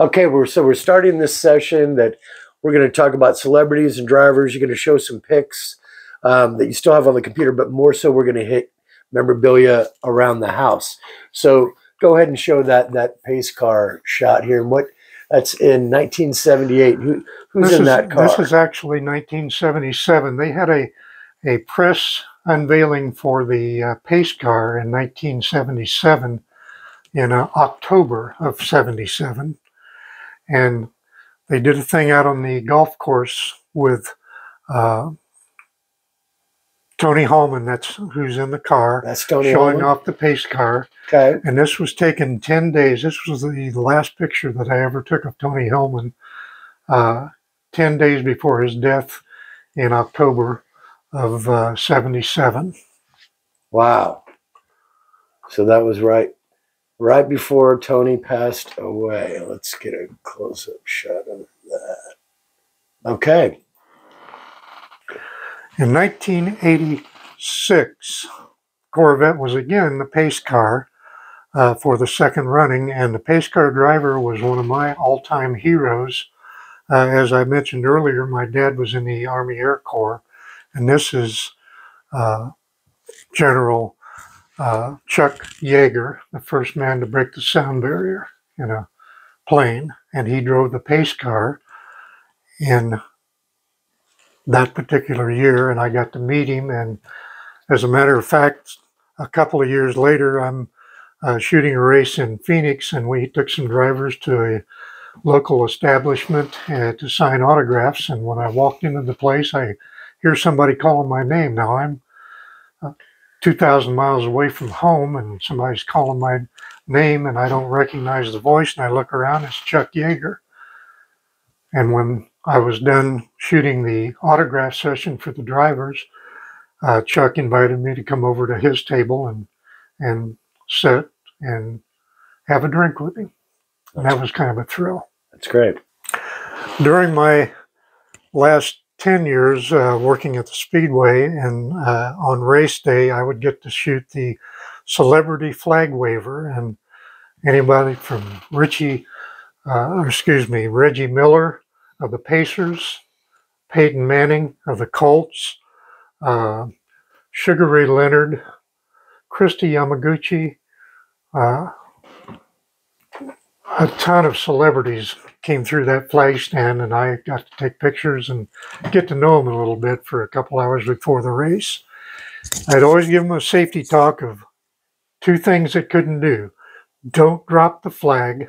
Okay, we're so we're starting this session that we're going to talk about celebrities and drivers. You're going to show some pics um, that you still have on the computer, but more so we're going to hit memorabilia around the house. So go ahead and show that that pace car shot here. And what that's in 1978. Who, who's this in is, that car? This is actually 1977. They had a a press unveiling for the uh, pace car in 1977 in uh, October of 77 and they did a thing out on the golf course with uh, Tony Hulman. That's who's in the car, That's Tony showing Hulman? off the pace car. Okay. And this was taken ten days. This was the last picture that I ever took of Tony Hulman. Uh, ten days before his death in October of uh, '77. Wow. So that was right right before Tony passed away. Let's get a close up shot of that. Okay. In 1986, Corvette was again the pace car uh, for the second running, and the pace car driver was one of my all time heroes. Uh, as I mentioned earlier, my dad was in the Army Air Corps, and this is uh, General uh, Chuck Yeager, the first man to break the sound barrier in a plane, and he drove the pace car in that particular year, and I got to meet him. And as a matter of fact, a couple of years later, I'm uh, shooting a race in Phoenix, and we took some drivers to a local establishment uh, to sign autographs. And when I walked into the place, I hear somebody calling my name. Now I'm uh, 2,000 miles away from home, and somebody's calling my name, and I don't recognize the voice. And I look around, it's Chuck Yeager. And when I was done shooting the autograph session for the drivers, uh, Chuck invited me to come over to his table and and sit and have a drink with him. And that was kind of a thrill. That's great. During my last 10 years uh, working at the Speedway and uh, on race day, I would get to shoot the celebrity flag waver. And anybody from Richie, uh, excuse me, Reggie Miller of the Pacers, Peyton Manning of the Colts, uh, Sugar Ray Leonard, Kristi Yamaguchi, uh, a ton of celebrities came through that flag stand, and I got to take pictures and get to know them a little bit for a couple hours before the race. I'd always give them a safety talk of two things they couldn't do don't drop the flag,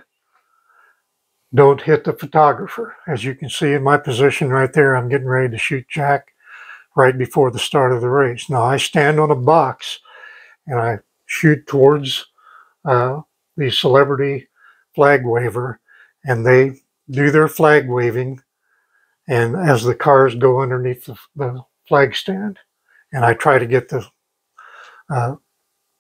don't hit the photographer. As you can see in my position right there, I'm getting ready to shoot Jack right before the start of the race. Now I stand on a box and I shoot towards uh, the celebrity flag waver, and they do their flag waving, and as the cars go underneath the, the flag stand, and I try to get the uh,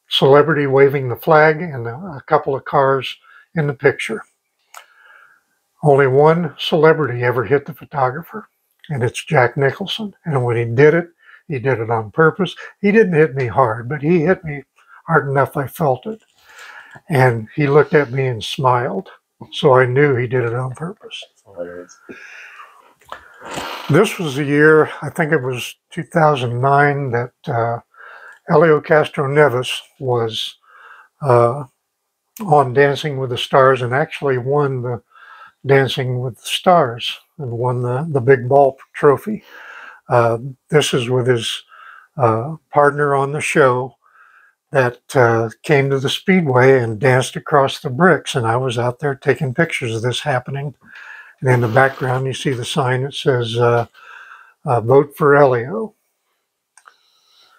celebrity waving the flag and a, a couple of cars in the picture. Only one celebrity ever hit the photographer, and it's Jack Nicholson. And when he did it, he did it on purpose. He didn't hit me hard, but he hit me hard enough I felt it. And he looked at me and smiled. So I knew he did it on purpose. This was the year, I think it was 2009, that uh, Helio Castroneves was uh, on Dancing with the Stars and actually won the Dancing with the Stars and won the, the big ball trophy. Uh, this is with his uh, partner on the show that uh, came to the Speedway and danced across the bricks. And I was out there taking pictures of this happening. And in the background, you see the sign that says, uh, uh, Vote for Helio.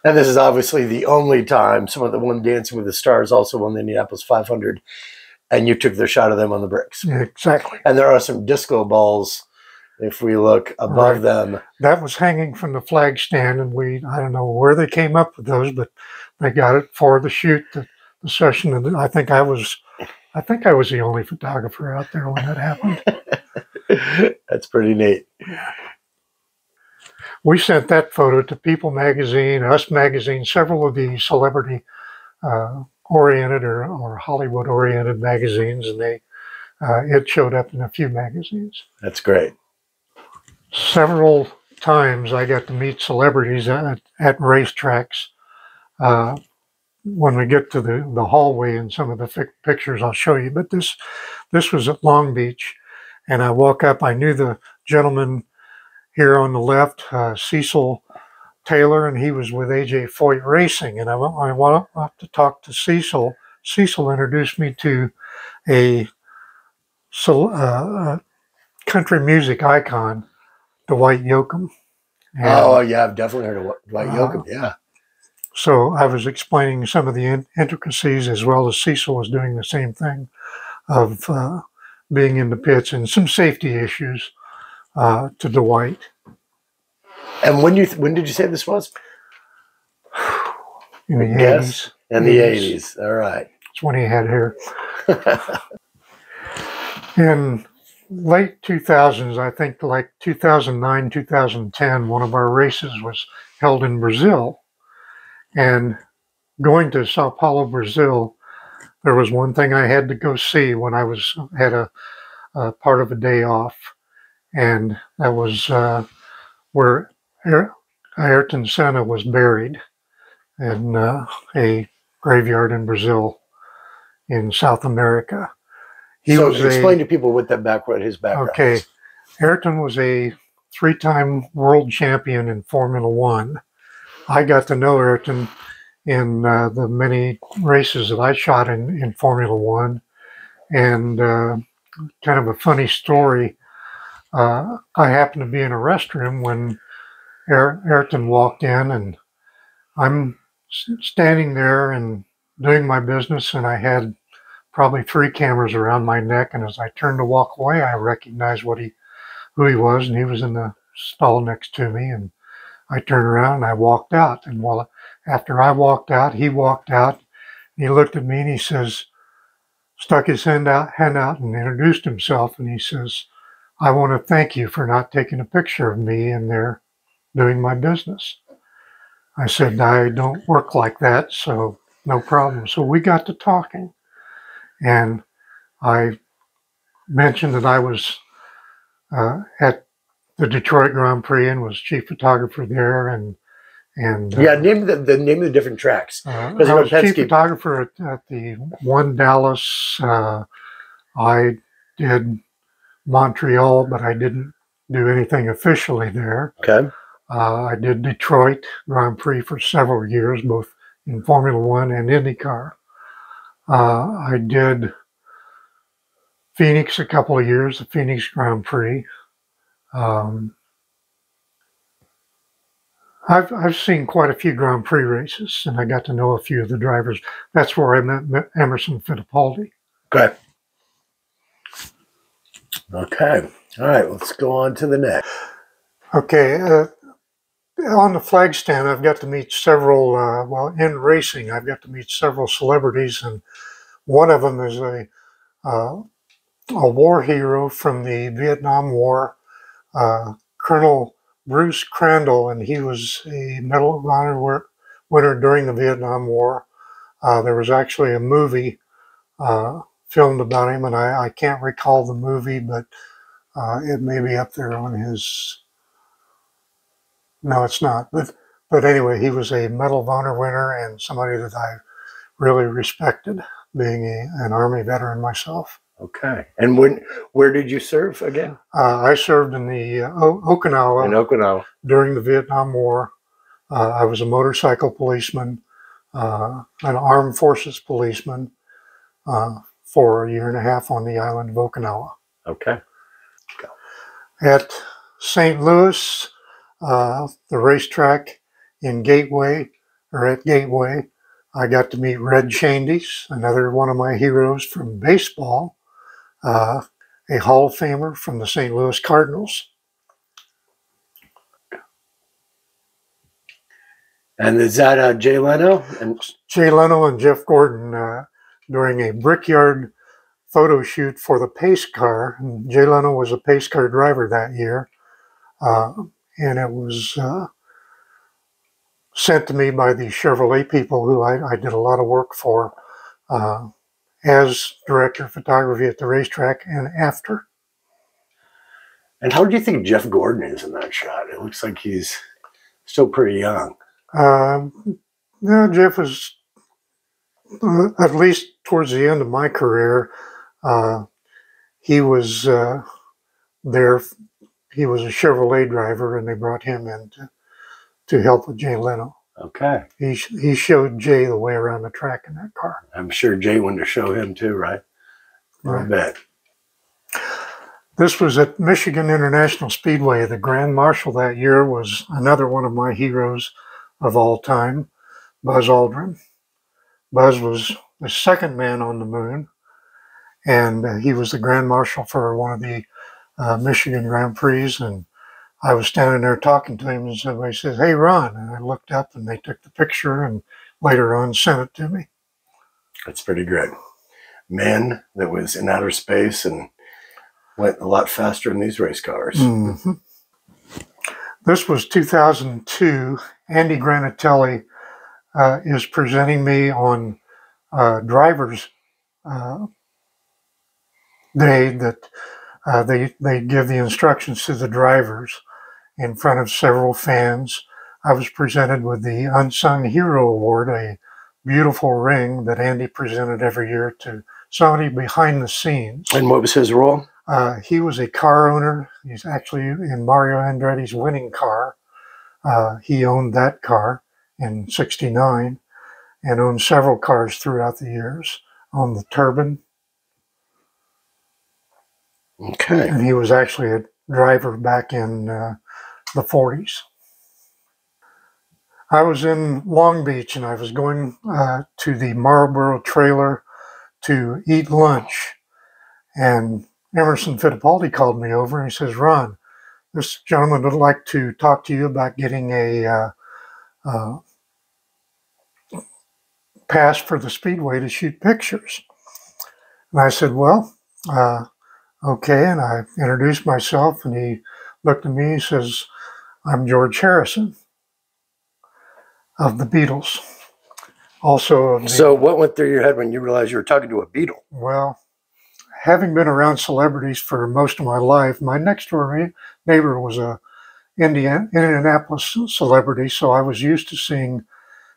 And this is obviously the only time some of the one Dancing with the Stars also won the Indianapolis 500, and you took their shot of them on the bricks. Exactly. And there are some disco balls, if we look above Right. them. That was hanging from the flag stand, and we, I don't know where they came up with those, but they got it for the shoot, the, the session. And I think I was, I think I was the only photographer out there when that happened. That's pretty neat. we sent that photo to People Magazine, Us Magazine, several of the celebrity uh, oriented or, or Hollywood oriented magazines, and they uh, it showed up in a few magazines. That's great. Several times I got to meet celebrities at, at racetracks. Uh, when we get to the, the hallway and some of the fi- pictures I'll show you, but this this was at Long Beach, and I walk up. I knew the gentleman here on the left, uh, Cecil Taylor, and he was with AJ Foyt Racing. And I, went, I went up to talk to Cecil. Cecil introduced me to a so, uh, uh, country music icon, Dwight Yoakam. And oh yeah, I've definitely heard of Dwight Uh, Yoakam. Yeah. So I was explaining some of the in- intricacies as well as Cecil was doing the same thing of uh, being in the pits and some safety issues uh, to Dwight. And when you th- when did you say this was? in the 80s. In the 80s. eighties. All right. That's when he had hair. In late 2000s, I think like 2009, 2010, one of our races was held in Brazil. And going to Sao Paulo, Brazil, there was one thing I had to go see when I was had a, a part of a day off, and that was uh, where Ayrton Senna was buried in uh, a graveyard in Brazil in South America. He so was a- explain to people what that background, his background. Okay. Ayrton was a three time world champion in Formula One. I got to know Ayrton in uh, the many races that I shot in, in Formula One. And uh, kind of a funny story uh, I happened to be in a restroom when Ayrton walked in, and I'm standing there and doing my business, and I had probably three cameras around my neck. And as I turned to walk away, I recognized what he, who he was, and he was in the stall next to me. And I turned around and I walked out. And while after I walked out, he walked out. He looked at me and he says, stuck his hand out, hand out, and introduced himself. And he says, "I want to thank you for not taking a picture of me in there doing my business." I said, "I don't work like that, so no problem." So we got to talking and I mentioned that I was uh, at the Detroit Grand Prix and was chief photographer there, and and uh, Yeah, name the, the name of the different tracks. uh, I was chief photographer at, at the one Dallas. Uh, I did Montreal, but I didn't do anything officially there. Okay. Uh, I did Detroit Grand Prix for several years, both in Formula One and IndyCar. Uh, I did Phoenix a couple of years, the Phoenix Grand Prix. Um, I've I've seen quite a few Grand Prix races, and I got to know a few of the drivers. That's where I met, Emerson Fittipaldi. Okay. Okay. All right. Let's go on to the next. Okay, uh, on the flag stand, I've got to meet several. Uh, well, in racing, I've got to meet several celebrities, and one of them is a uh, a war hero from the Vietnam War, uh, Colonel Bruce Crandall, and he was a Medal of Honor wi- winner during the Vietnam War. Uh, there was actually a movie uh, filmed about him, and I, I can't recall the movie, but uh, it may be up there on his no, it's not. But but anyway, he was a Medal of Honor winner and somebody that I really respected, being a, an Army veteran myself. Okay. And when where did you serve again? Uh, I served in the uh, Okinawa In Okinawa. during the Vietnam War. Uh, I was a motorcycle policeman, uh, an armed forces policeman uh, for a year and a half on the island of Okinawa. Okay. at St. Louis, uh, the racetrack in Gateway, or at Gateway, I got to meet Red Schoendienst, another one of my heroes from baseball, uh, a Hall of Famer from the St. Louis Cardinals. And is that uh, Jay Leno? And Jay Leno and Jeff Gordon uh, during a Brickyard photo shoot for the pace car. And Jay Leno was a pace car driver that year. Uh, and it was uh, sent to me by the Chevrolet people who I, I did a lot of work for. As director of photography at the racetrack and after. And how do you think Jeff Gordon is in that shot? It looks like he's still pretty young. Um, no, Jeff was uh, at least towards the end of my career. Uh, he was uh, there. He was a Chevrolet driver, and they brought him in to, to help with Jay Leno. Okay. He he showed Jay the way around the track in that car. I'm sure Jay wanted to show him too, right? Right. I bet. This was at Michigan International Speedway. The Grand Marshal that year was another one of my heroes of all time, Buzz Aldrin. Buzz was the second man on the moon, and uh, he was the Grand Marshal for one of the uh, Michigan Grand Prix. And I was standing there talking to him, and somebody says, "Hey, Ron," and I looked up, and they took the picture, and later on sent it to me. That's pretty good. Man that was in outer space and went a lot faster in these race cars. Mhm. This was 2002. Andy Granatelli uh, is presenting me on uh, driver's uh, day that uh, they they give the instructions to the drivers in front of several fans. I was presented with the Unsung Hero Award, a beautiful ring that Andy presented every year to somebody behind the scenes. And what was his role? Uh, he was a car owner. He's actually in Mario Andretti's winning car. Uh, he owned that car in 69 and owned several cars throughout the years. Owned the Turbine, Okay. and he was actually a driver back in uh, the 40s. I was in Long Beach and I was going uh, to the Marlboro trailer to eat lunch. And Emerson Fittipaldi called me over and he says, Ron, this gentleman would like to talk to you about getting a uh, uh, pass for the Speedway to shoot pictures. And I said, Well, uh, okay. And I introduced myself and he looked at me and says, I'm George Harrison of the Beatles. Also, the, So what went through your head when you realized you were talking to a beetle? well, having been around celebrities for most of my life, my next door neighbor was a Indian, Indianapolis celebrity, so I was used to seeing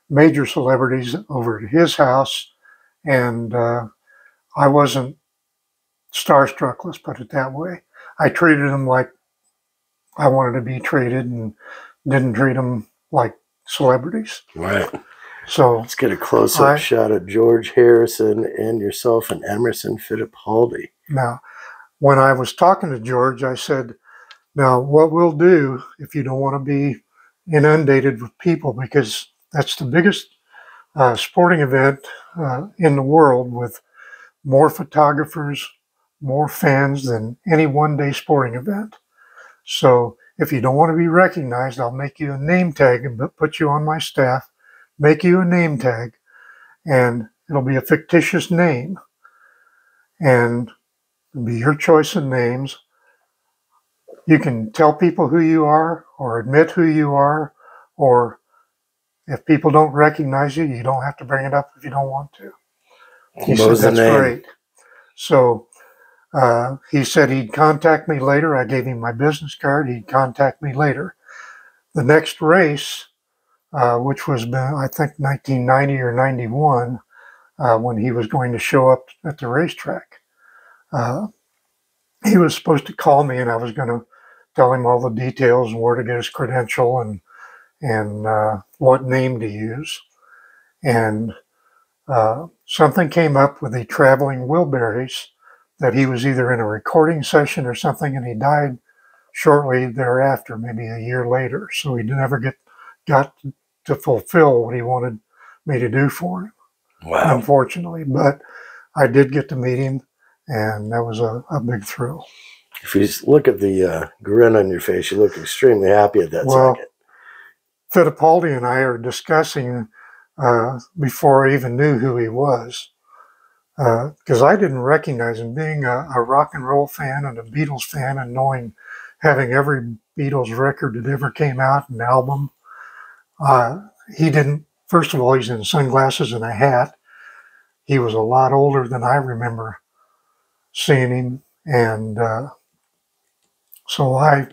major celebrities over at his house, and uh, I wasn't starstruck. Let's put it that way. I treated them like I wanted to be treated, and didn't treat them like celebrities. Right. So Let's get a close up I- shot of George Harrison and yourself and Emerson Fittipaldi. Now, when I was talking to George, I said, Now, what we'll do if you don't want to be inundated with people, because that's the biggest uh, sporting event uh, in the world with more photographers, more fans than any one day sporting event. So, if you don't want to be recognized, I'll make you a name tag and put- you on my staff, make you a name tag, and it'll be a fictitious name. And be your choice of names. You can tell people who you are or admit who you are, or if people don't recognize you, you don't have to bring it up if you don't want to. He said, That's great. So uh, he said he'd contact me later. I gave him my business card. He'd contact me later. The next race, uh, which was, I think, 1990 or 91, uh, when he was going to show up at the racetrack uh, he was supposed to call me and I was going to tell him all the details and where to get his credential and and uh, what name to use. And uh, something came up with the traveling Wilburys that he was either in a recording session or something, and he died shortly thereafter, maybe a year later. So he never get got to fulfill what he wanted me to do for him Wow. unfortunately. But I did get to meet him, and that was a, a big thrill. If you look at the uh, grin on your face, you look extremely happy at that Well, second. Fittipaldi and I are discussing uh, before I even knew who he was, because I didn't recognize him. Being a, a rock and roll fan and a Beatles fan, and knowing having every Beatles record that ever came out, an album, uh, he didn't. First of all, he's in sunglasses and a hat. he was a lot older than I remember seeing him, and uh, so I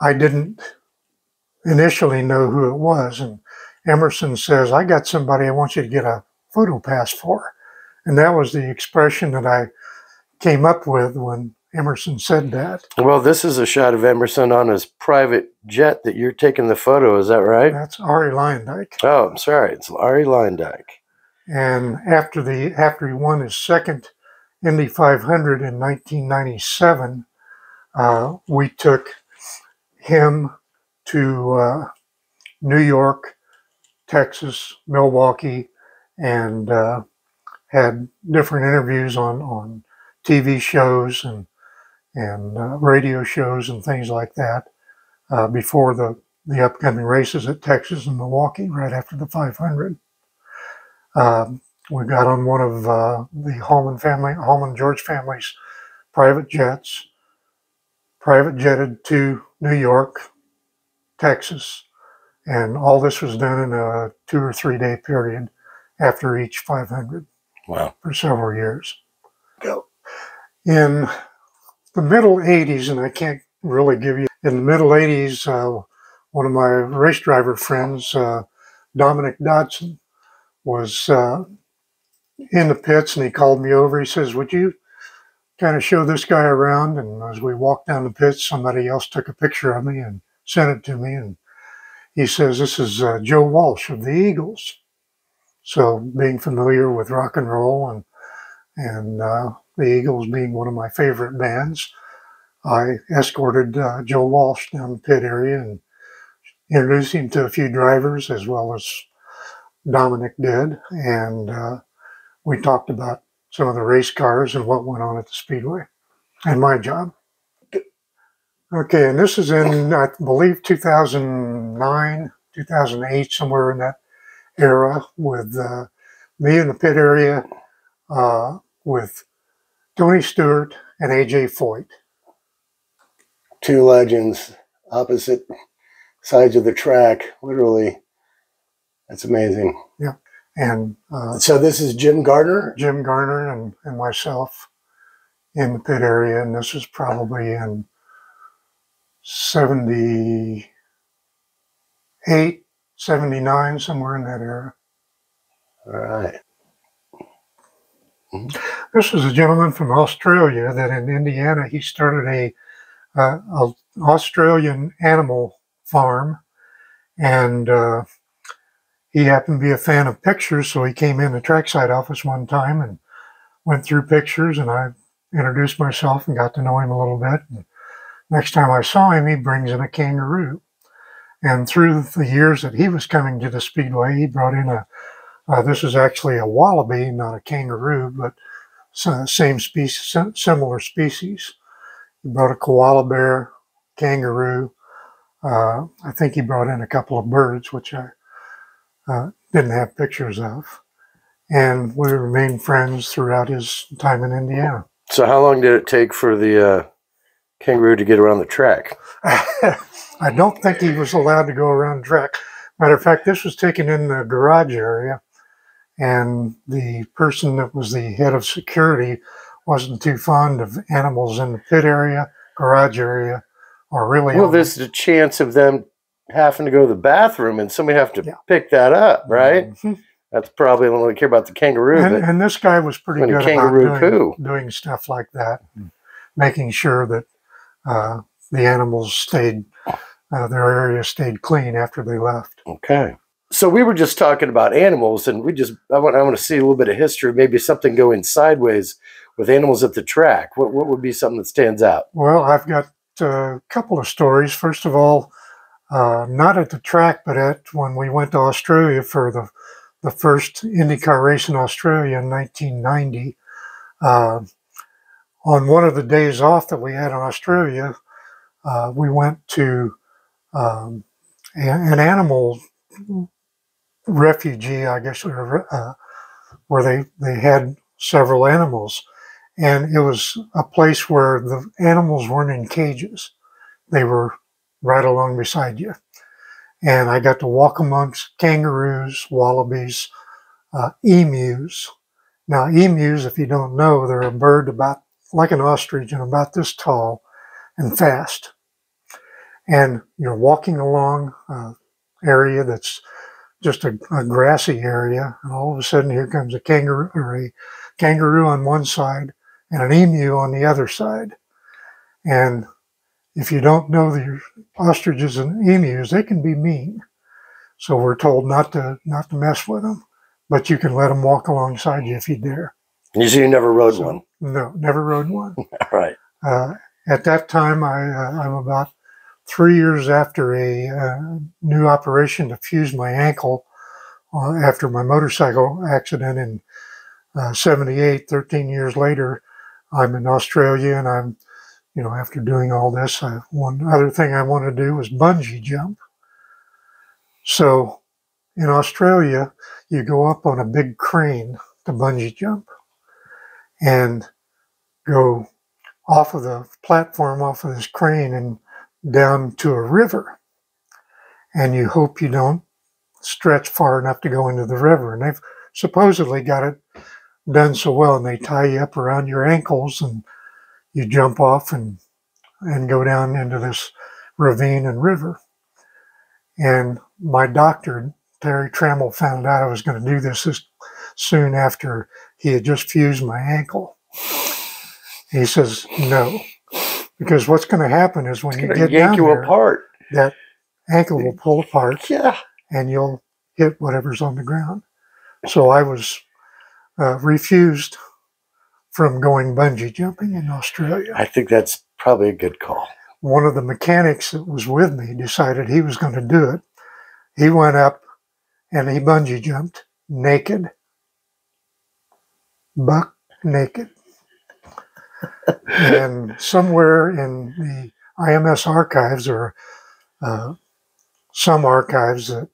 I didn't initially know who it was. And Emerson says, "I got somebody I want you to get a photo pass for," and that was the expression that I came up with when Emerson said that. Well, this is a shot of Emerson on his private jet that you're taking the photo. Is that right? That's Arie Luyendyk. Oh, I'm sorry. It's Arie Luyendyk. And after the after he won his second Indy 500 in 1997, uh, we took him to uh, New York, Texas, Milwaukee, and uh, had different interviews on on TV shows and and uh, radio shows and things like that uh, before the, the upcoming races at Texas and Milwaukee right after the 500. Um, we got on one of uh, the Hulman family, Hulman George family's private jets, private jetted to New York, Texas, and all this was done in a two or three day period after each 500. Wow. For several years. In the middle 80s, and I can't really give you, in the middle 80s, uh, one of my race driver friends, uh, Dominic Dobson, was uh, in the pits and he called me over. He says, Would you kind of show this guy around? And as we walked down the pits, somebody else took a picture of me and sent it to me. And he says, This is uh, Joe Walsh of the Eagles. So being familiar with rock and roll and and uh, the Eagles being one of my favorite bands, I escorted uh, Joe Walsh down the pit area and introduced him to a few drivers as well as Dominic did. And uh, we talked about some of the race cars and what went on at the Speedway and my job. Okay, and this is in, I believe, 2009, 2008, somewhere in that era, with uh, me in the pit area uh, with Tony Stewart and AJ Foyt. Two legends, opposite sides of the track, literally. That's amazing. Yeah. And uh, so this is Jim Garner? Jim Garner and, and myself in the pit area. And this was probably in 78, 79, somewhere in that era. All right. Mm-hmm. This is a gentleman from Australia that in Indiana he started a, uh, a Australian animal farm, and uh, he happened to be a fan of pictures, so he came in the trackside office one time and went through pictures, and I introduced myself and got to know him a little bit. And next time I saw him, he brings in a kangaroo. And through the years that he was coming to the Speedway, he brought in a uh, this is actually a wallaby, not a kangaroo, but same species, similar species. He brought a koala bear, kangaroo. Uh, I think he brought in a couple of birds, which I uh, didn't have pictures of. And we remained friends throughout his time in Indiana. So, how long did it take for the uh, kangaroo to get around the track? I don't think he was allowed to go around the track. Matter of fact, this was taken in the garage area and the person that was the head of security wasn't too fond of animals in the pit area, garage area, or really. Well, there's a chance of them having to go to the bathroom and somebody have to yeah. pick that up, right? Mm-hmm. That's probably don't really care about the kangaroo. And, and this guy was pretty good about doing, doing, stuff like that, making sure that uh, the animals stayed, uh, their area stayed clean after they left. Okay so we were just talking about animals, and we just I want I want to see a little bit of history, maybe something going sideways with animals at the track. What what would be something that stands out? Well, I've got a couple of stories. First of all, uh, not at the track, but at when we went to Australia for the the first IndyCar race in Australia in 1990. Uh, on one of the days off that we had in Australia, uh, we went to um, an animal refugee, I guess, uh, where they, they had several animals. And it was a place where the animals weren't in cages. They were right along beside you. And I got to walk amongst kangaroos, wallabies, uh, emus, Now, emus, if you don't know, they're a bird about like an ostrich and about this tall and fast. And you're walking along an area that's just a, a, grassy area, and all of a sudden here comes a kangaroo or a kangaroo on one side and an emu on the other side. And if you don't know the ostriches and emus, they can be mean. So we're told not to not to mess with them, but you can let them walk alongside you if you dare. You see, you never rode So- one. No, never rode one. All right. Uh, at that time, I, uh, I'm about three years after a uh, new operation to fuse my ankle uh, after my motorcycle accident in uh, 78. 13 years later, I'm in Australia and I'm, you know, after doing all this, I, one other thing I want to do was bungee jump. So in Australia, you go up on a big crane to bungee jump and go off of the platform, off of this crane, and down to a river. And you hope you don't stretch far enough to go into the river. And they've supposedly got it done so well, and they tie you up around your ankles, and you jump off and and go down into this ravine and river. And my doctor, Terry Trammell, found out I was going to do this as soon after he had just fused my ankle. He says, no, because what's going to happen is when you get yank down you there, apart. that ankle will pull apart Yeah. and you'll hit whatever's on the ground. So I was uh, refused from going bungee jumping in Australia. I think that's probably a good call. One of the mechanics that was with me decided he was going to do it. He went up and he bungee jumped naked, buck naked. And somewhere in the IMS archives or uh, some archives that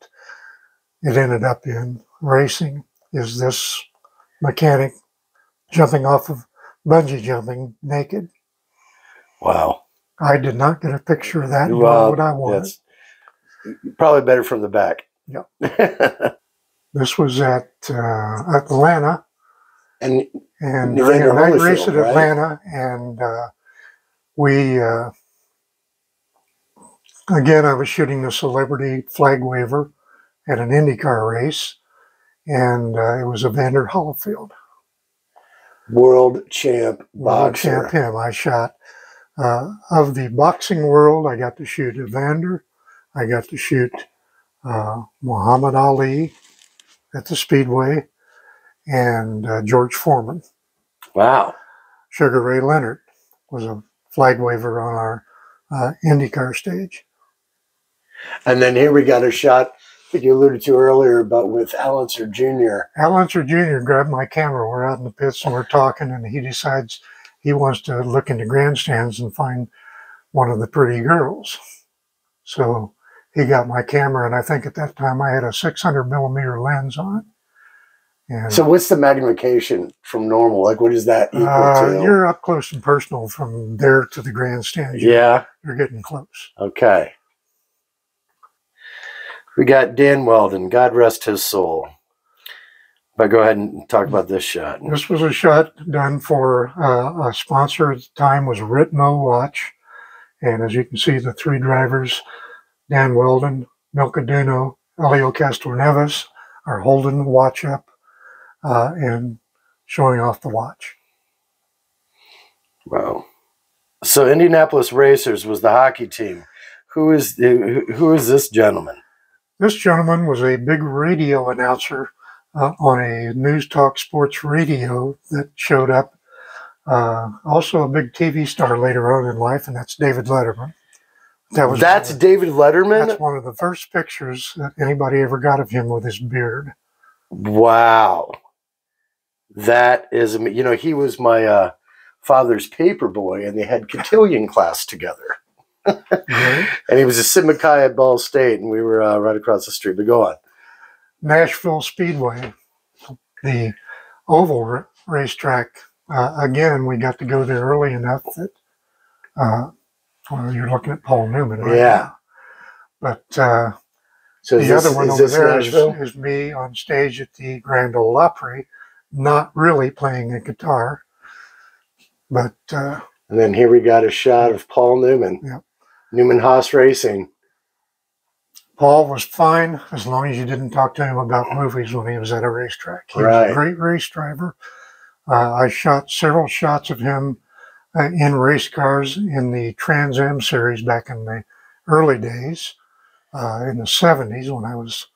it ended up in racing is this mechanic jumping off of bungee jumping naked. Wow. I did not get a picture of that, nor Well, would I want it. probably better from the back. Yeah. This was at uh, Atlanta, and and ran a night race at right? Atlanta, and uh, we uh, again I was shooting the celebrity flag waver at an IndyCar race, and uh, it was Evander Holyfield, world champ world boxer. champ. Him I shot uh, of the boxing world. I got to shoot Evander. I got to shoot uh, Muhammad Ali at the Speedway, and uh, George Foreman. Wow. Sugar Ray Leonard was a flag waver on our uh, IndyCar stage. And then here we got a shot that you alluded to earlier, but with Al Unser Jr. Al Unser Jr. grabbed my camera. We're out in the pits and we're talking, and he decides he wants to look into grandstands and find one of the pretty girls. So he got my camera, and I think at that time I had a 600 millimeter lens on it. And So what's the magnification from normal? Like what is that equal uh, to? you're up close and personal from there to the grandstand. You're- yeah. You're getting close. Okay. We got Dan Wheldon. God rest his soul. But go ahead and talk about this shot. This was a shot done for uh, a sponsor at the time was Ritmo Watch, and as you can see, the three drivers, Dan Wheldon, Milka Milcaduno, Helio Castroneves, are holding the watch up uh, and showing off the watch. Wow. So Indianapolis Racers was the hockey team. Who is who is this gentleman? This gentleman was a big radio announcer uh, on a News Talk Sports radio that showed up. Uh, also, a big TV star later on in life, and that's David Letterman. That was That's David Letterman. That's one of the first pictures that anybody ever got of him with his beard. Wow. That is, you know, he was my uh, father's paper boy, and they had cotillion class together. And he was a Sigma Chi at Ball State, and we were uh, right across the street. But go on. Nashville Speedway, the oval ra- racetrack. Uh, again, we got to go there early enough that, uh, well, you're looking at Paul Newman, right? Yeah. now. But uh, So the this, other one over there is, is me on stage at the Grand Ole Opry not really playing a guitar. But uh, And then here we got a shot of Paul Newman. Yep. Newman Haas Racing. Paul was fine as long as you didn't talk to him about movies when he was at a racetrack. He was Right. a great race driver. Uh, I shot several shots of him uh, in race cars in the Trans Am series back in the early days, uh, in the 70s when I was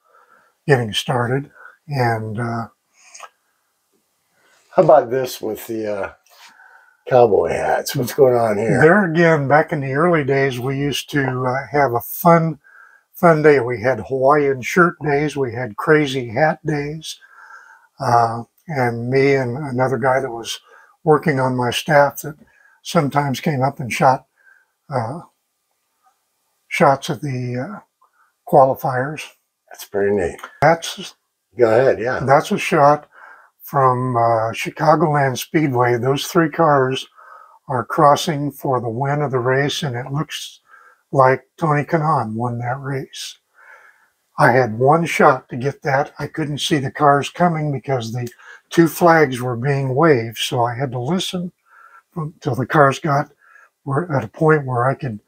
getting started. And uh, How about this with the uh, cowboy hats? What's going on here? there again, back in the early days, we used to uh, have a fun, fun day. We had Hawaiian shirt days, we had crazy hat days, uh, and me and another guy that was working on my staff that sometimes came up and shot uh, shots at the uh, qualifiers. That's pretty neat. That's Go ahead. Yeah. that's a shot from uh, Chicagoland Speedway. Those three cars are crossing for the win of the race, and it looks like Tony Kanaan won that race. I had one shot to get that. I couldn't see the cars coming because the two flags were being waved, so I had to listen until the cars got were at a point where I could.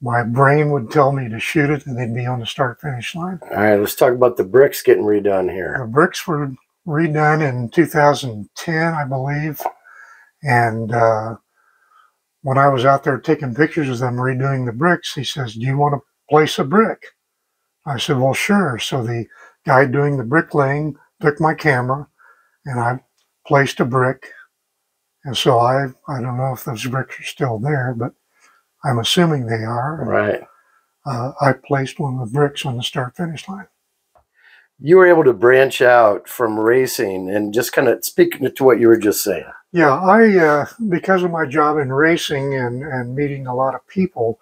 My brain would tell me to shoot it, and they'd be on the start finish line. All right. Let's talk about the bricks getting redone here. The bricks were redone in 2010, I believe. And uh, when I was out there taking pictures of them redoing the bricks, he says, Do you want to place a brick? I said, Well, sure. So the guy doing the bricklaying took my camera and I placed a brick. And so I, I don't know if those bricks are still there, but I'm assuming they are. Right. Uh, I placed one of the bricks on the start finish line. You were able to branch out from racing and just kind of speaking to what you were just saying. Yeah, I uh, because of my job in racing and, and meeting a lot of people,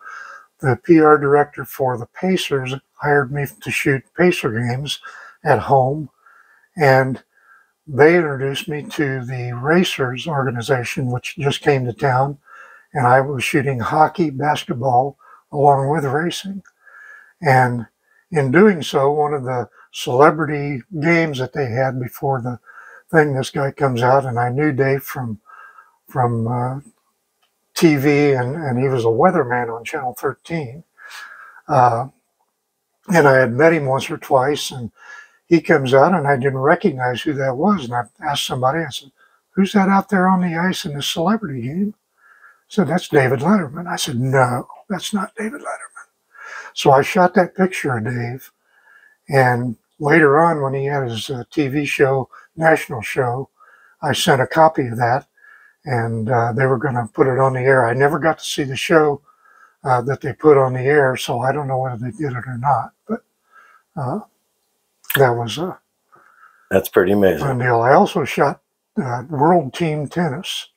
the PR director for the Pacers hired me to shoot Pacer games at home, and they introduced me to the Racers organization, which just came to town, and I was shooting hockey, basketball, along with racing, and in doing so, one of the celebrity games that they had before the thing, this guy comes out, and I knew Dave from from uh, TV, and, and he was a weatherman on Channel 13. Uh, and I had met him once or twice, and he comes out, and I didn't recognize who that was. And I asked somebody, I said, Who's that out there on the ice in this celebrity game? So that's David Letterman. I said, No, that's not David Letterman. So I shot that picture of Dave. And later on, when he had his uh, TV show, national show, I sent a copy of that and uh, they were going to put it on the air. I never got to see the show uh, that they put on the air, so I don't know whether they did it or not. But uh, that was a That's pretty amazing. deal. I also shot uh, World Team Tennis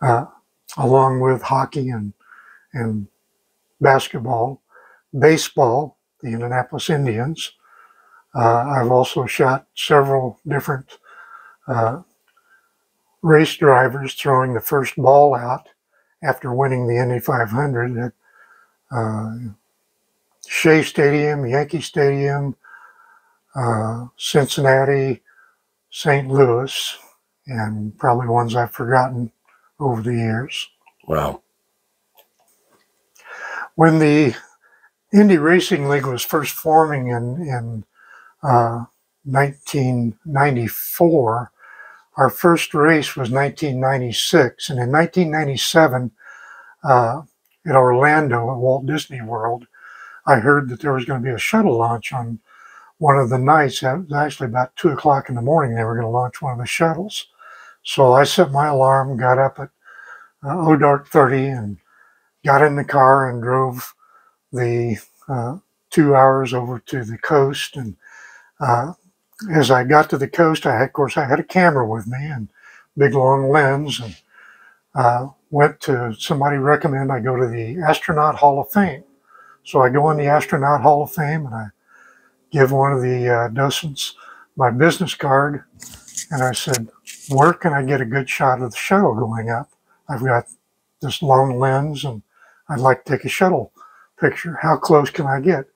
uh, along with hockey and, and basketball, baseball, the Indianapolis Indians. Uh, I've also shot several different uh, race drivers throwing the first ball out after winning the Indy 500 at uh, Shea Stadium, Yankee Stadium, uh, Cincinnati, St. Louis, and probably ones I've forgotten over the years. Wow. When the Indy Racing League was first forming in, in uh, 1994, our first race was 1996. And in 1997, uh, at Orlando at Walt Disney World, I heard that there was going to be a shuttle launch on one of the nights. It was actually about two o'clock in the morning. They were going to launch one of the shuttles. So I set my alarm, got up at uh, O Dark 30, and got in the car and drove the uh, two hours over to the coast. And uh, as I got to the coast, I had, of course, I had a camera with me and big long lens, and uh, went to somebody recommend I go to the Astronaut Hall of Fame. So I go in the Astronaut Hall of Fame and I give one of the uh, docents my business card, and I said, "Where can I get a good shot of the shuttle going up? I've got this long lens, and I'd like to take a shuttle picture. How close can I get?"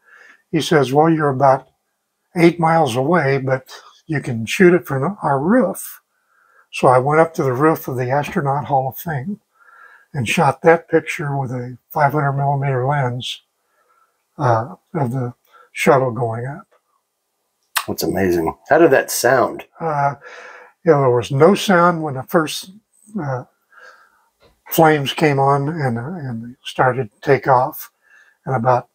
He says, "Well, you're about eight miles away, but you can shoot it from our roof." So I went up to the roof of the Astronaut Hall of Fame and shot that picture with a 500 millimeter lens uh, of the shuttle going up. That's amazing. How did that sound? Uh, you know, there was no sound when the first uh, flames came on and, uh, and started to take off. And about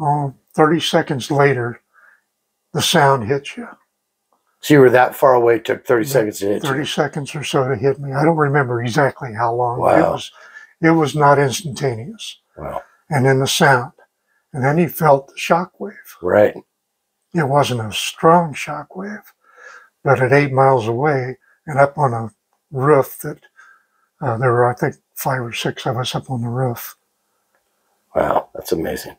oh, 30 seconds later, the sound hit you. So you were that far away, it took 30 seconds to hit 30 you. seconds or so to hit me. I don't remember exactly how long. It was it was not instantaneous. Wow. And then the sound. And then he felt the shock wave. Right. It wasn't a strong shock wave, but at eight miles away and up on a roof that uh, there were, I think, five or six of us up on the roof. Wow. That's amazing.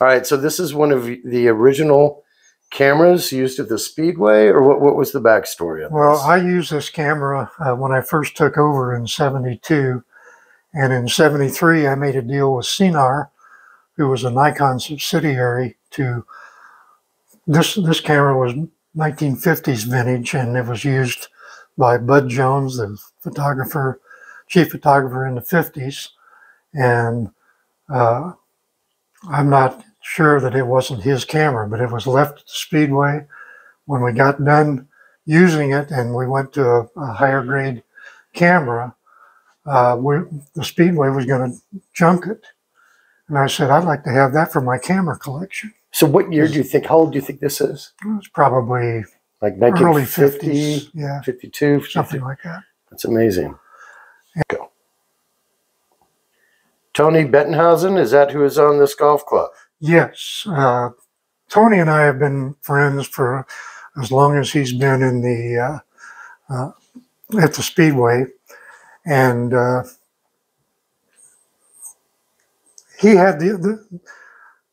All right. So this is one of the original cameras used at the Speedway, or what, what was the backstory of Well, this? I used this camera uh, when I first took over in 72. And in 73, I made a deal with Cinar, who was a Nikon subsidiary, to this this camera was 1950s vintage and it was used by Bud Jones, the photographer, chief photographer in the 50s. And uh, I'm not sure that it wasn't his camera, but it was left at the Speedway. When we got done using it and we went to a, a higher grade camera, uh, we, the Speedway was going to junk it. And I said, I'd like to have that for my camera collection. so what year do you think, how old do you think this is? It was probably Like early 50s. Yeah, 52, 50? something like that. That's amazing. Go. Tony Bettenhausen, is that who is on this golf club? Yes. Uh, Tony and I have been friends for as long as he's been in the uh, uh, at the Speedway, and uh, he had the, the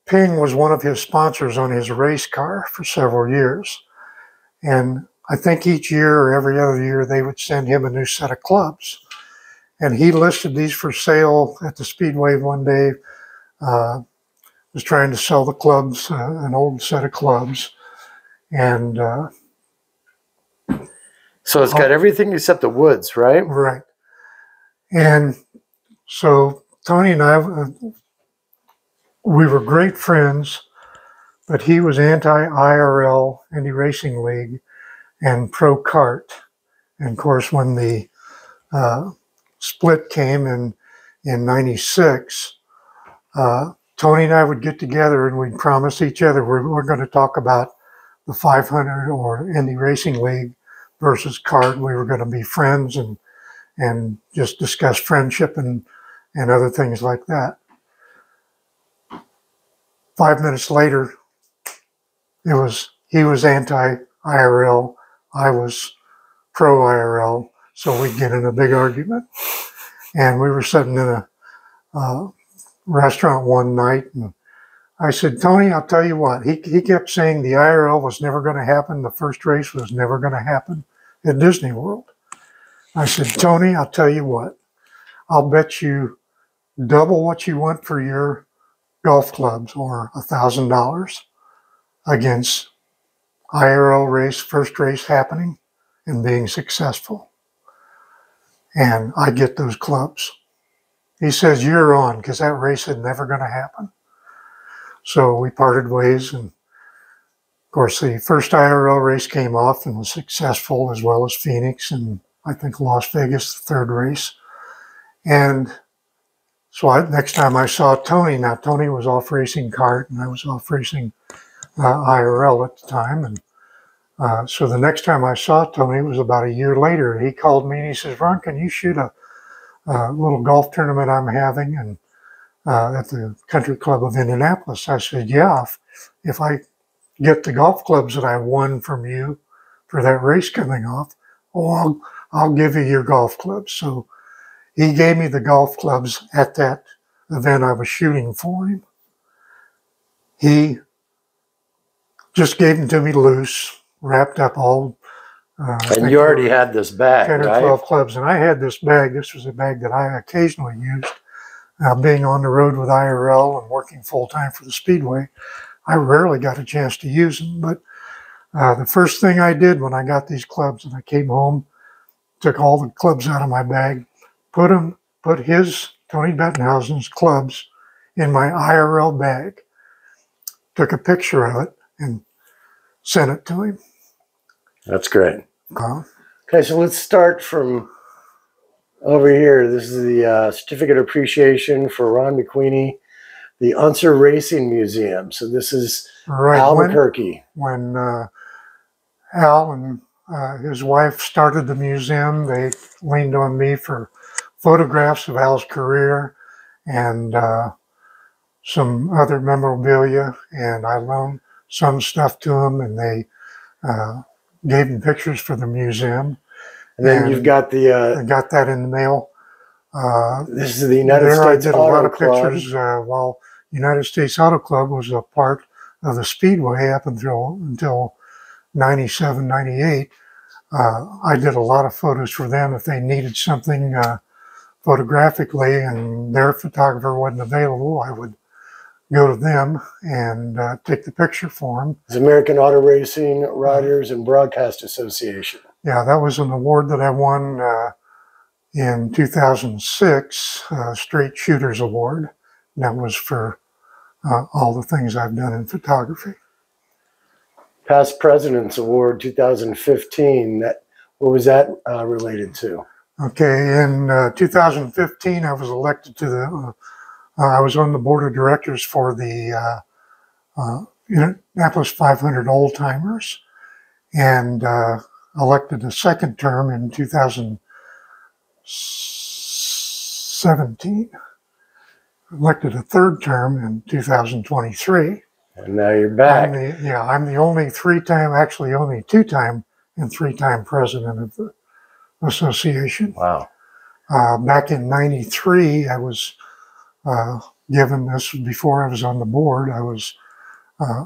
Ping was one of his sponsors on his race car for several years, and I think each year or every other year they would send him a new set of clubs, and he listed these for sale at the Speedway one day. Uh, was trying to sell the clubs, uh, an old set of clubs, and uh, So it's got everything except the woods, right? right, and so Tony and I, uh, we were great friends, but he was anti-IRL, Indy Racing League, and pro-CART. and of course when the uh, split came in in '96. Uh, Tony and I would get together and we'd promise each other we're, we're going to talk about the 500 or Indy Racing League versus CART. We were going to be friends and and just discuss friendship and and other things like that. Five minutes later, it was he was anti IRL, I was pro IRL, so we'd get in a big argument. And we were sitting in a uh, restaurant one night, and I said, Tony, I'll tell you what. He he kept saying the IRL was never going to happen. The first race was never going to happen at Disney World. I said, Tony, I'll tell you what. I'll bet you double what you want for your golf clubs or a thousand dollars against IRL race, first race happening and being successful. And I get those clubs. He says, You're on, because that race is never going to happen. So we parted ways. And of course, the first IRL race came off and was successful, as well as Phoenix and I think Las Vegas, the third race. And so I, next time I saw Tony, now Tony was off racing CART and I was off racing uh, IRL at the time. And uh, so the next time I saw Tony it was about a year later. He called me and he says, Ron, can you shoot a, a little golf tournament I'm having and uh, at the Country Club of Indianapolis? I said, yeah, if, if I get the golf clubs that I won from you for that race coming off, oh, I'll, I'll give you your golf clubs. So he gave me the golf clubs at that event I was shooting for him. He just gave them to me loose, wrapped up all. Uh, And you already had this bag, 10 or right? 12 clubs. And I had this bag. This was a bag that I occasionally used. Uh, being on the road with IRL and working full time for the Speedway, I rarely got a chance to use them. But uh, the first thing I did when I got these clubs and I came home, took all the clubs out of my bag, put them, put his Tony Bettenhausen's clubs in my IRL bag, took a picture of it, and sent it to him. That's great. Okay, so let's start from over here. This is the uh, certificate of appreciation for Ron McQueeney, the Unser Racing Museum. So this is right when, Albuquerque. when uh, Al and uh, his wife started the museum, they leaned on me for photographs of Al's career and uh, some other memorabilia, and I loaned some stuff to them, and they uh, gave him pictures for the museum. And then And- you've got the, uh, I got that in the mail. Uh, this is the United there States I did a Auto lot of Club. pictures uh, while United States Auto Club was a part of the Speedway up until until 97, 98. Uh, I did a lot of photos for them if they needed something uh, photographically and their photographer wasn't available, I would go to them and uh, take the picture for them. It's American Auto Racing Riders and Broadcast Association. Yeah, that was an award that I won uh, in 2006, uh, Straight Shooters Award. And that was for uh, all the things I've done in photography. Past President's Award 2015. That what was that uh, related to? Okay, in uh, 2015, I was elected to the, uh, I was on the board of directors for the uh, uh, Indianapolis 500 Old Timers and uh, elected a second term in 2017. Elected a third term in 2023. And now you're I'm back. the, yeah, I'm the only three-time, actually only two-time and three-time president of the association. Wow. Uh, back in '93, I was uh, given this before I was on the board. I was uh,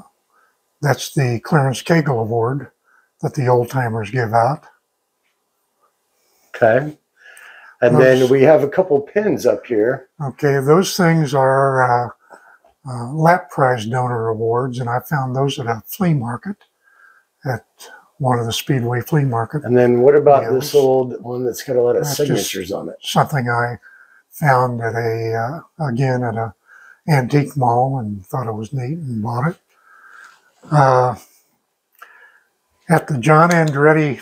that's the Clarence Cagle Award that the old timers give out. Okay. And then we have a couple pins up here. Okay, those things are uh, uh, lap prize donor awards, and I found those at a flea market at one of the Speedway flea market. And then what about this old one that's got a lot of That's signatures on it? Something I found at a uh, again at a antique mall and thought it was neat and bought it. Uh, at the John Andretti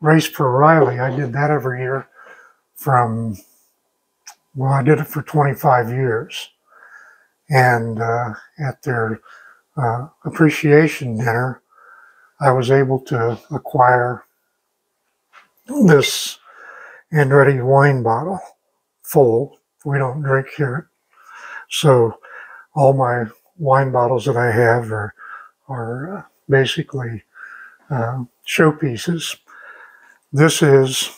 race for Riley, I did that every year from well, I did it for 25 years. And uh, at their uh, appreciation dinner, I was able to acquire this Andretti wine bottle full. We don't drink here. So all my wine bottles that I have are, are uh, basically uh, showpieces. This is,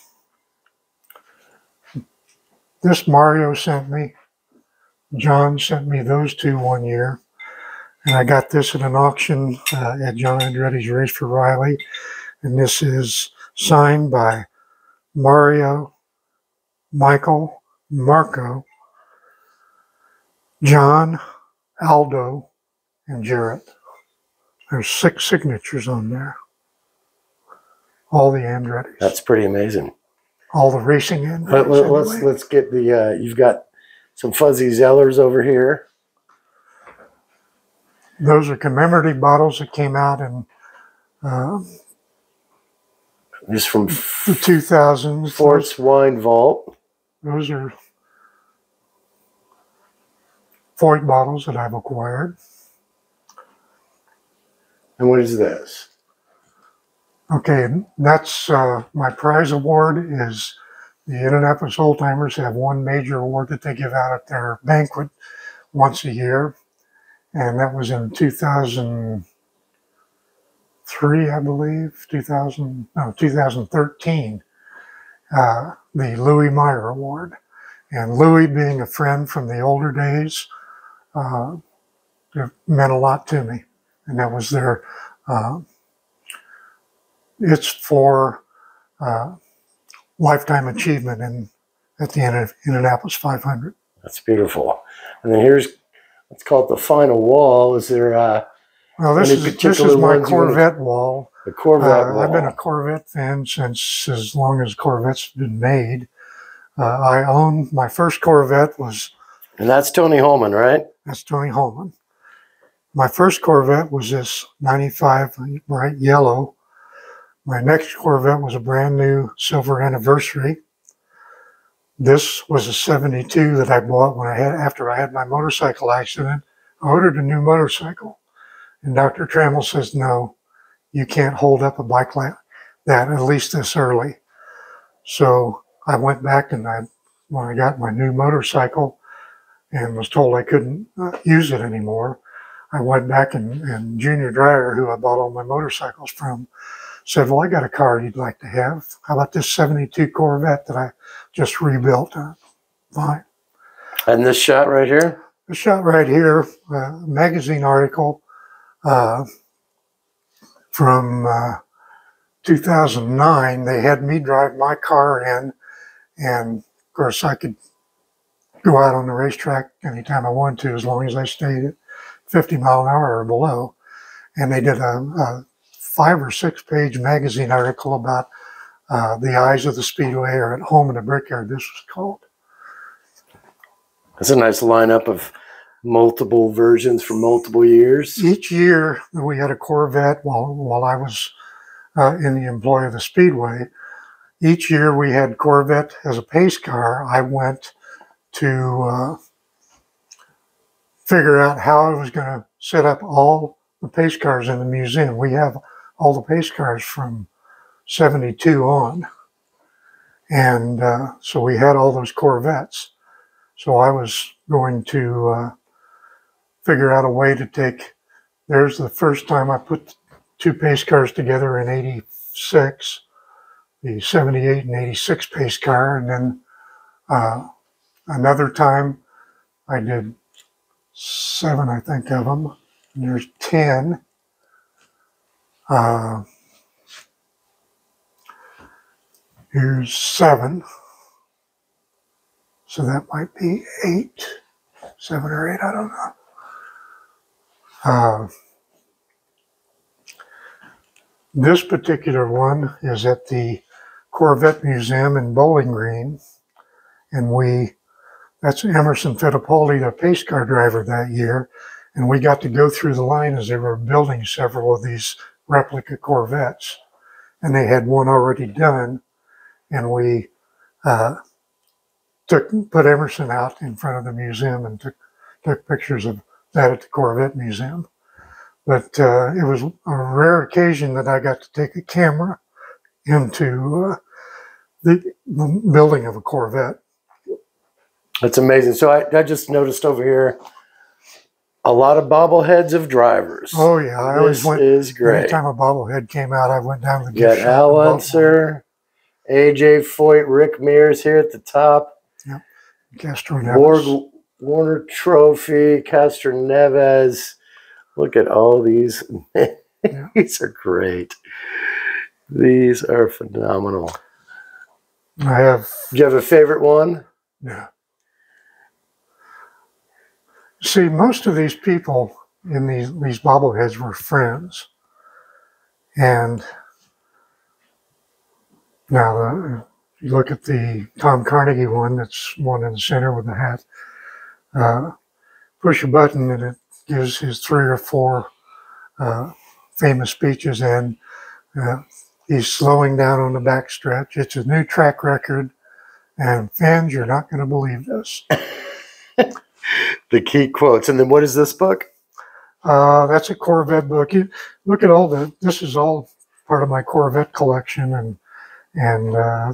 this Mario sent me. John sent me those two one year. And I got this at an auction uh, at John Andretti's Race for Riley. And this is signed by Mario, Michael, Marco, John, Aldo, and Jarett. There's six signatures on there. All the Andretti's, That's pretty amazing. all the racing Andretti's. But let, let's let's get the. Uh, you've got some fuzzy Zellers over here. Those are commemorative bottles that came out in uh, Just from the 2000s. Foyt's Wine Vault. Those are Foyt bottles that I've acquired. And what is this? Okay, that's uh, my prize award is the Indianapolis Old Timers have one major award that they give out at their banquet once a year. And that was in 2003, I believe, 2000, no, 2013, uh, the Louis Meyer Award. And Louis, being a friend from the older days, uh, it meant a lot to me. And that was their uh, it's for uh, lifetime achievement in at the end of Indianapolis 500. That's beautiful. And then here's let's call it the final wall. Is there? Uh, Well, this is this is my ones you wanna- Corvette wall. The Corvette. Uh, I've been a. Corvette fan since as long as Corvettes been made. Uh, I own my first Corvette was and that's Tony Hulman, right? that's Tony Hulman. My first Corvette was this 95 bright yellow. My next Corvette was a brand new silver anniversary. This was a 72 that I bought when I had after I had my motorcycle accident. I ordered a new motorcycle. And Dr. Trammell says, no, you can't hold up a bike like that, at least this early. So I went back and I, when I got my new motorcycle and was told I couldn't uh, use it anymore, I went back and, and Junior Dreyer, who I bought all my motorcycles from, said, well, I got a car you'd like to have. How about this 72 Corvette that I just rebuilt? Uh, fine. And this shot right here. The shot right here, uh, magazine article uh, from uh, 2009. They had me drive my car in, and of course, I could go out on the racetrack anytime I wanted to, as long as I stayed at 50 mile an hour or below. And they did a, a five or six page magazine article about uh, the eyes of the speedway or at home in the brickyard. This was called. That's a nice lineup of multiple versions for multiple years. each year that we had a Corvette while while I was uh, in the employ of the Speedway, each year we had Corvette as a pace car. I went to uh, figure out how I was going to set up all the pace cars in the museum. We have all the pace cars from 72 on. And uh, so we had all those Corvettes. So I was going to uh, figure out a way to take. There's the first time I put two pace cars together in '86, the '78 and '86 pace car, and then uh, another time I did seven, I think, of them. And there's ten. Uh, here's seven. So that might be eight, seven or eight, I don't know. Uh, this particular one is at the Corvette Museum in Bowling Green, and we that's Emerson Fittipaldi, the pace car driver that year, and we got to go through the line as they were building several of these replica Corvettes, and they had one already done, and we uh, took put Emerson out in front of the museum and took took pictures of that at the Corvette Museum. But uh, it was a rare occasion that I got to take a camera into uh, the, building of a Corvette. That's amazing. So I, I just noticed over here a lot of bobbleheads of drivers. Oh yeah, I always this went. is great. Anytime a bobblehead came out, I went down to the got Al and bought one. Unser, AJ Foyt, Rick Mears here at the top. Castroneves. Borg Warner Trophy, Castroneves. Look at all these. these are great. These are phenomenal. I have Do you have a favorite one? Yeah. See, most of these people in these these bobbleheads were friends, and now the, you look at the Tom Carnegie one. That's one in the center with the hat. Uh, push a button and it gives his three or four uh, famous speeches, and uh, he's slowing down on the backstretch. It's a new track record. And fans, you're not going to believe this. The key quotes. And then what is this book? Uh, that's a Corvette book. You look at all the. This is all part of my Corvette collection, and and uh,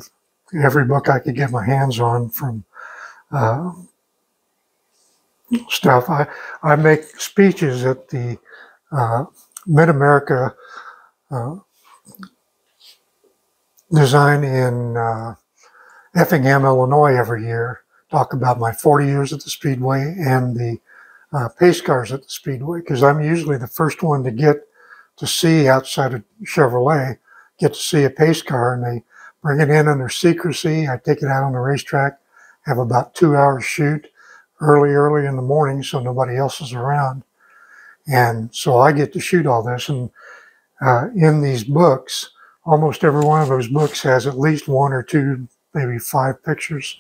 every book I could get my hands on from uh, stuff. I I make speeches at the uh, Mid America uh, Design in uh, Effingham, Illinois, every year. Talk about my 40 years at the Speedway and the uh, pace cars at the Speedway because I'm usually the first one to get to see outside of Chevrolet, get to see a pace car, and they bring it in under secrecy. I take it out on the racetrack, have about two hours shoot early, early in the morning so nobody else is around. And so I get to shoot all this. And uh, in these books, almost every one of those books has at least one or two, maybe five pictures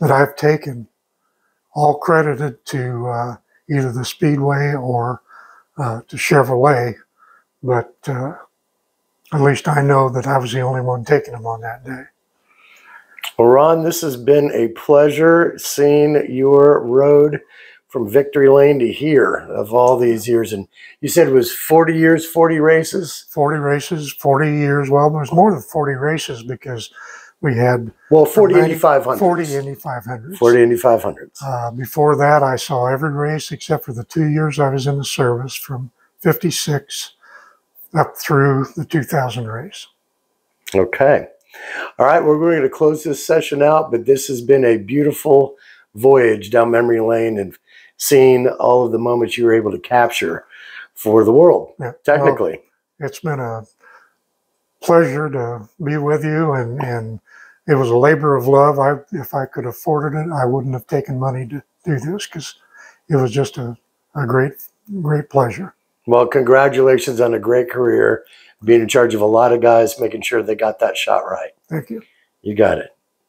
that I've taken, all credited to uh, either the Speedway or uh, to Chevrolet. But uh, at least I know that I was the only one taking them on that day. Well, Ron, this has been a pleasure seeing your road from Victory Lane to here of all these years. And you said it was 40 years, 40 races? 40 races, 40 years. Well, there was more than 40 races because we had Well, 40 90 Indy 500s. 40 Indy 500s. 40 Indy 500s. Uh, before that, I saw every race except for the two years I was in the service from 56 up through the 2000 race. Okay. All right, we're going to close this session out, but this has been a beautiful voyage down memory lane and seeing all of the moments you were able to capture for the world, Yeah. technically. Well, it's been a pleasure to be with you, and, and it was a labor of love. I, if I could afford it, I wouldn't have taken money to do this because it was just a, a great, great pleasure. Well, congratulations on a great career, being in charge of a lot of guys, making sure they got that shot right. Thank you. You got it.